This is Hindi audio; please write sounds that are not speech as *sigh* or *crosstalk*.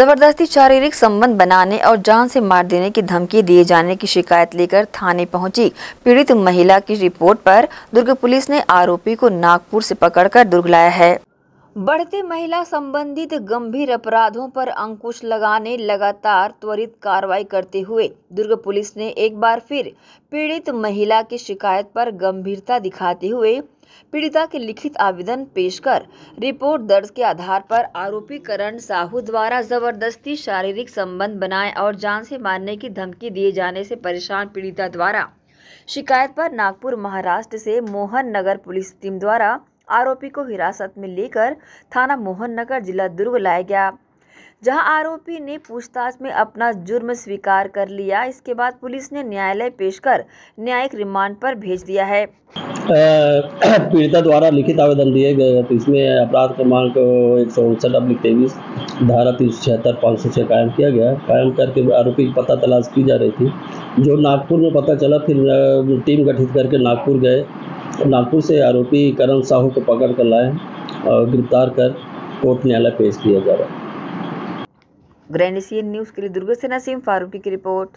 ज़बरदस्ती शारीरिक संबंध बनाने और जान से मार देने की धमकी दिए जाने की शिकायत लेकर थाने पहुँची पीड़ित महिला की रिपोर्ट पर दुर्ग पुलिस ने आरोपी को नागपुर से पकड़कर दुर्ग लाया है। बढ़ते महिला संबंधित गंभीर अपराधों पर अंकुश लगाने, लगातार त्वरित कार्रवाई करते हुए दुर्ग पुलिस ने एक बार फिर पीड़ित महिला की शिकायत पर गंभीरता दिखाते हुए पीड़िता के लिखित आवेदन पेश कर रिपोर्ट दर्ज के आधार पर आरोपी करण साहू द्वारा ज़बरदस्ती शारीरिक संबंध बनाए और जान से मारने की धमकी दिए जाने से परेशान पीड़िता द्वारा शिकायत पर नागपुर महाराष्ट्र से मोहन नगर पुलिस टीम द्वारा आरोपी को हिरासत में लेकर थाना मोहन नगर जिला दुर्ग लाया गया। जहाँ आरोपी ने पूछताछ में अपना जुर्म स्वीकार कर लिया, इसके बाद पुलिस ने न्यायालय पेश कर न्यायिक रिमांड पर भेज दिया है। *clears throat* पीड़िता द्वारा लिखित आवेदन दिए गए तो इसमें अपराध क्रमांक एक सौ उनसठ अब्लिक तेईस धारा तीन सौ छिहत्तर पाँच सौ छः कायम किया गया। कायम करके आरोपी की पता तलाश की जा रही थी। जो नागपुर में पता चला, फिर टीम गठित करके नागपुर गए। नागपुर से आरोपी करण साहू को पकड़ कर लाए और गिरफ़्तार कर कोर्ट न्यायालय पेश किया जा रहा है। ग्रैंड न्यूज़ के लिए दुर्गा से नसीम फारूकी की रिपोर्ट।